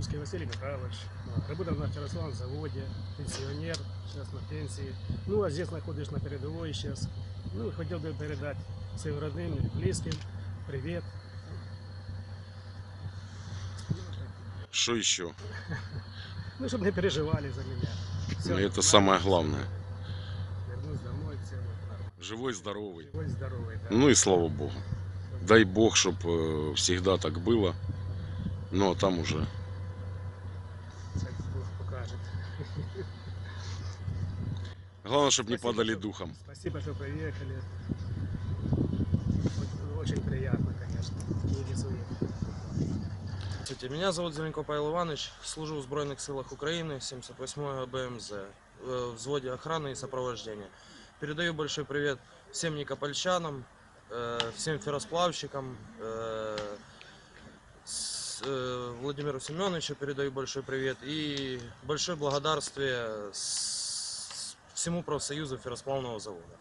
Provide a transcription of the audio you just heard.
Русский Василий Михайлович. Работал на второстном заводе, пенсионер, сейчас на пенсии. Ну, а здесь находишь на передовой сейчас. Ну, хотел бы передать своим родным и близким привет. Что еще? Ну, чтобы не переживали за меня. Всё Ну, это самое главное. Вернусь домой, все Живой, здоровый. живой, здоровый. Да. Ну и слава богу. Дай бог, чтобы всегда так было. Ну а там уже. Главное, чтобы не Спасибо, падали что- духом. Спасибо, что приехали. Очень- приятно, конечно. Не. Здравствуйте, меня зовут Зеленко Павел Иванович, служу в Збройных силах Украины, 78 БМЗ, э, в взводе охраны и сопровождения. Передаю большой привет всем никопольчанам, э, всем ферросплавщикам, с- э, Владимиру Семеновичу передаю большой привет и большое благодарствие всему профсоюзу ферросплавного завода.